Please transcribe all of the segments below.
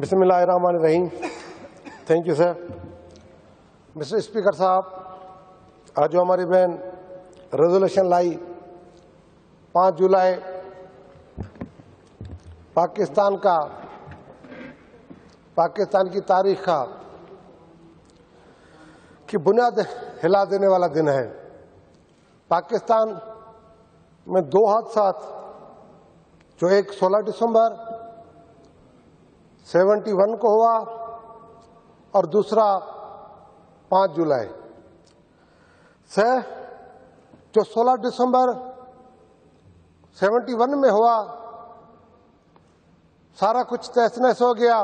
Rahim thank you sir mister speaker साहब, आज जो हमारी बहन रेजोल्यूशन लाई, पाँच जुलाई, पाकिस्तान का, पाकिस्तान की तारीख का, की बुनियाद हिला देने वाला दिन है। पाकिस्तान में दो हादसा जो एक 16 दिसंबर 71 को हुआ और दूसरा 5 जुलाई। से जो 16 दिसंबर 71 में हुआ, सारा कुछ तहस नहस हो गया,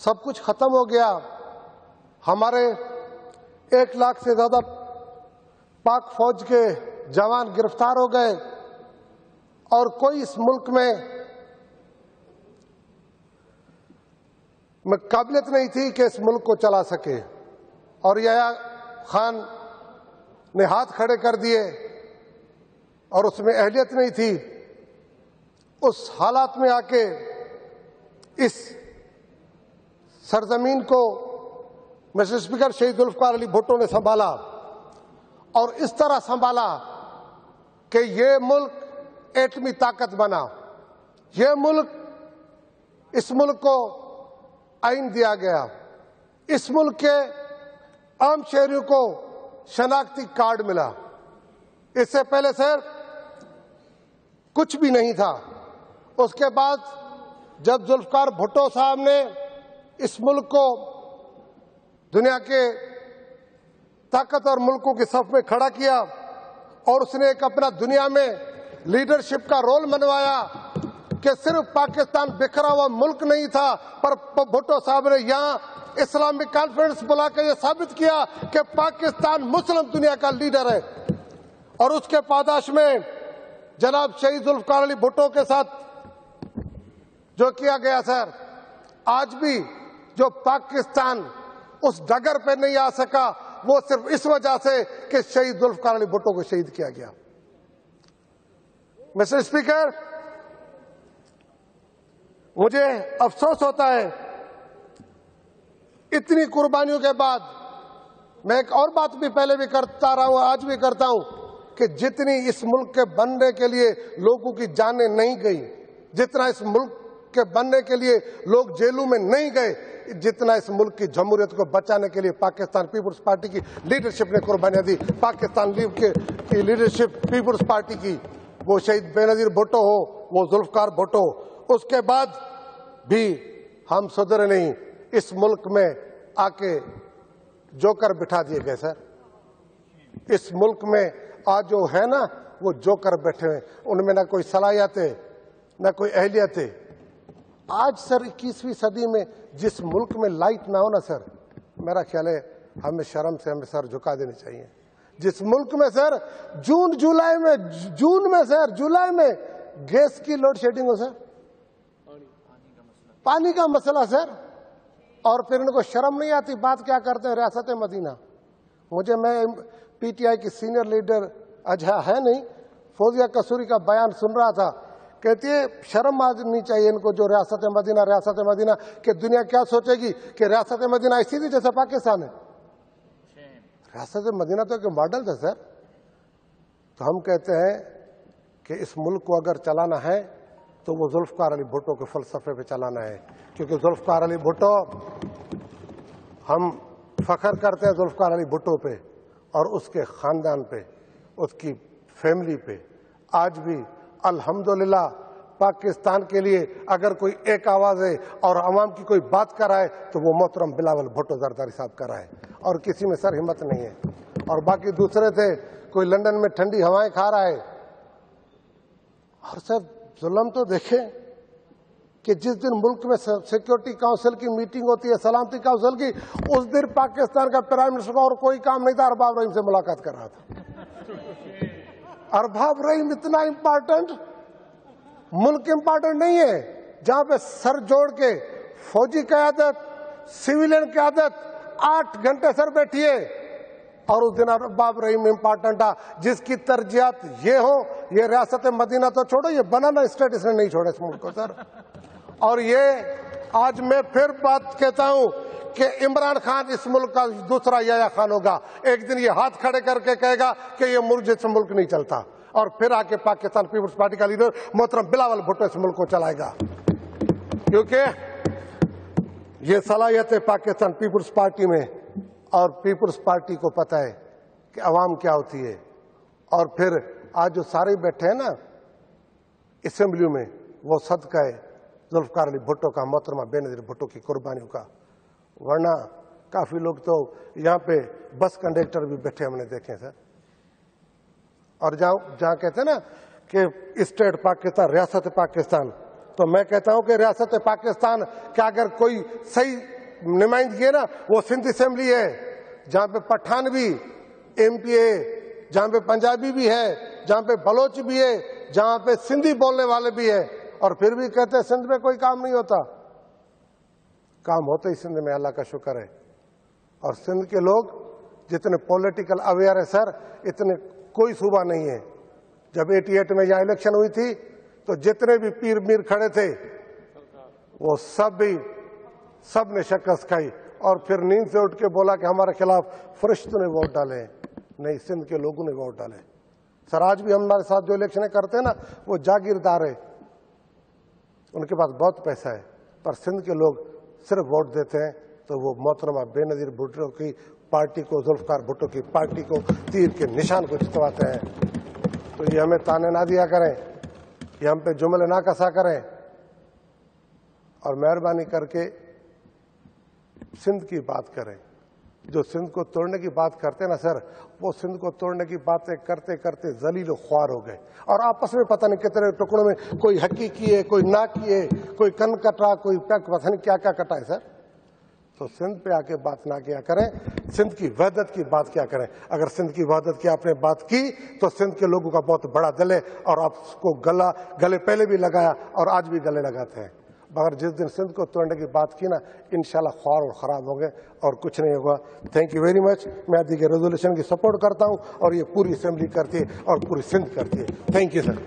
सब कुछ खत्म हो गया। हमारे एक लाख से ज़्यादा पाक फौज के जवान गिरफ़्तार हो गए और कोई इस मुल्क में में काबिलियत नहीं थी कि इस मुल्क को चला सके। और यया खान ने हाथ खड़े कर दिए और उसमें अहलियत नहीं थी। उस हालात में आके इस सरजमीन को मिस्टर स्पीकर शहीद जुल्फकार अली भुट्टो ने संभाला और इस तरह संभाला कि ये मुल्क एटमी ताकत बना। ये मुल्क, इस मुल्क को आइन दिया गया। इस मुल्क के आम शहरियों को शनाख्ती कार्ड मिला। इससे पहले सर कुछ भी नहीं था। उसके बाद जब जुल्फकार भुट्टो साहब ने इस मुल्क को दुनिया के ताकत और मुल्कों के सफ में खड़ा किया और उसने एक अपना दुनिया में लीडरशिप का रोल मनवाया कि सिर्फ़ पाकिस्तान बिखरा हुआ मुल्क नहीं था, पर भुट्टो साहब ने यहाँ इस्लामिक कॉन्फ्रेंस बुलाकर यह साबित किया कि पाकिस्तान मुस्लिम दुनिया का लीडर है। और उसके पादाश में जनाब शहीद जुल्फकार अली भुट्टो के साथ जो किया गया, सर, आज भी जो पाकिस्तान उस डगर पे नहीं आ सका, वो सिर्फ़ इस वजह से कि शहीद जुल्फकार अली भुट्टो को शहीद किया गया। मिस्टर स्पीकर मुझे अफसोस होता है। इतनी कुर्बानियों के बाद मैं एक और बात भी पहले भी करता रहा हूँ, आज भी करता हूँ कि जितनी इस मुल्क के बनने के लिए लोगों की जानें नहीं गई, जितना इस मुल्क के बनने के लिए लोग जेलों में नहीं गए, जितना इस मुल्क की जमहूरियत को बचाने के लिए पाकिस्तान पीपुल्स पार्टी की लीडरशिप ने कुर्बानियाँ दी। पाकिस्तान लीग के, की लीडरशिप पीपुल्स पार्टी की, वो शहीद बेनजीर भुट्टो हो, वो जुल्फकार भुट्टो उसके बाद भी हम सुधरे नहीं, इस मुल्क में आके जोकर बिठा दिए गए, सर। इस मुल्क में आज जो है ना, वो जोकर बैठे हुए उनमें ना कोई सलाहियत है ना कोई अहलियत। है आज, सर, इक्कीसवीं सदी में जिस मुल्क में लाइट ना हो ना, सर, मेरा ख्याल है हमें शर्म से हमें सर झुका देने चाहिए। जिस मुल्क में, सर, जून जुलाई में, जून में, सर, जुलाई में गैस की लोड शेडिंग हो, सर। पानी का मसला, सर। और फिर इनको शर्म नहीं आती, बात क्या करते हैं? रियासत मदीना। मुझे, मैं पीटीआई की सीनियर लीडर अजहा है नहीं, फौजिया कसूरी का बयान सुन रहा था। कहती है, शर्म आनी चाहिए इनको जो रियासत मदीना रियासत मदीना, कि दुनिया क्या सोचेगी कि रियासत मदीना ऐसी थी जैसे पाकिस्तान है? रियासत मदीना तो एक मॉडल था, सर। तो हम कहते हैं कि इस मुल्क को अगर चलाना है तो वो जुल्फकार अली भुट्टो के फलसफे पे चलाना है। क्योंकि जुल्फकार अली भुट्टो, हम फखर करते हैं जुल्फकार अली भुट्टो पे और उसके खानदान पे, उसकी फैमिली पे। आज भी, अल्हम्दुलिल्लाह, पाकिस्तान के लिए अगर कोई एक आवाज़ है और अवाम की कोई बात कराए तो वो मोहतरम बिलावल भुट्टो जरदारी साहब कराए और किसी में सर हिम्मत नहीं है। और बाकी दूसरे थे, कोई लंदन में ठंडी हवाएँ खा रहा है। और सर जुलम तो देखें कि जिस दिन मुल्क में सिक्योरिटी काउंसिल की मीटिंग होती है, सलामती काउंसिल की, उस दिन पाकिस्तान का प्राइम मिनिस्टर का और कोई काम नहीं था। अरबाब रहीम से मुलाकात कर रहा था। अरबाब रहीम इतना इंपॉर्टेंट मुल्क इंपॉर्टेंट नहीं है। जहाँ पे सर जोड़ के फौजी क्यादत सिविलियन क्यादत, आठ घंटे सर बैठिए। और उस दिन अरबाब रहीम इंपॉर्टेंट था जिसकी तरजियात ये हो, ये रियासत मदीना तो छोड़ो, ये बनाना स्टेट इसने नहीं छोड़ा इस मुल्क को, सर। और ये आज मैं फिर बात कहता हूँ कि इमरान खान इस मुल्क का दूसरा याया खान होगा। एक दिन ये हाथ खड़े करके कहेगा कि ये मुल्क जैसे मुल्क नहीं चलता। और फिर आके पाकिस्तान पीपुल्स पार्टी का लीडर मोहतरम बिलावल भुट्टो इस मुल्क को चलाएगा। क्योंकि ये सलाहियत है पाकिस्तान पीपुल्स पार्टी में। और पीपुल्स पार्टी को पता है कि अवाम क्या होती है। और फिर आज जो सारे बैठे हैं ना, असेंबली में, वो सदका है, जुल्फकार अली भुट्टो का, मोहतरमा बेनजीर भुट्टो की कुर्बानियों का। वरना काफ़ी लोग तो यहाँ पे बस कंडक्टर भी बैठे हमने देखे सर। और जहाँ जहाँ कहते हैं ना कि स्टेट पाकिस्तान, रियासत पाकिस्तान तो मैं कहता हूँ कि रियासत पाकिस्तान का अगर कोई सही नुमाइंदगी है ना, वो सिंध असेंबली है, जहाँ पे पठान भी एमपी है जहाँ पे पंजाबी भी है, जहाँ पे बलोच भी है, जहाँ पे सिंधी बोलने वाले भी है, और फिर भी कहते हैं, सिंध में कोई काम नहीं होता। काम होते ही सिंध में, अल्लाह का शुक्र है। और सिंध के लोग, जितने पॉलिटिकल अवेयर है, सर, इतने कोई सूबा नहीं है। जब 88 में यहाँ इलेक्शन हुई थी तो जितने भी पीर मीर खड़े थे, वो सब भी सबने शिकस्त खाई और फिर नींद से उठ के बोला कि हमारे खिलाफ फरिश्तों ने वोट डाले, नहीं, सिंध के लोगों ने वोट डाले। सर, आज भी हमारे साथ जो इलेक्शन करते हैं ना, वो जागीरदार है। उनके पास बहुत पैसा है, पर सिंध के लोग सिर्फ़ वोट देते हैं तो वो मोहतरमा बेनजीर भुट्टो की पार्टी को, जुल्फकार भुट्टो की पार्टी को तीर के निशान को जितवाते हैं। तो ये हमें ताने ना दिया करें, ये हम पे जुमले ना कसा करें। और मेहरबानी करके सिंध की बात करें, जो सिंध को तोड़ने की बात करते ना सर, वो सिंध को तोड़ने की बातें करते करते जलील ख्वार हो गए। और आपस में पता नहीं कितने टुकड़ों में कोई हकी किए, कोई ना किए, कोई कन कटा, कोई पता नहीं क्या क्या कटा है सर। तो सिंध पे आके बात ना किया करें, सिंध की वहदत की बात क्या करें। अगर सिंध की वहदत की आपने बात की तो सिंध के लोगों का बहुत बड़ा दिल है और आपको गला गले पहले भी लगाया और आज भी गले लगाते हैं। मगर जिस दिन सिंध को तोड़ने की बात की ना इन ख्वार और ख़राब होंगे और कुछ नहीं होगा। थैंक यू वेरी मच मैं आदि के रेजोल्यूशन की सपोर्ट करता हूँ और ये पूरी असम्बली करती है और पूरी सिंध करती है। Thank you sir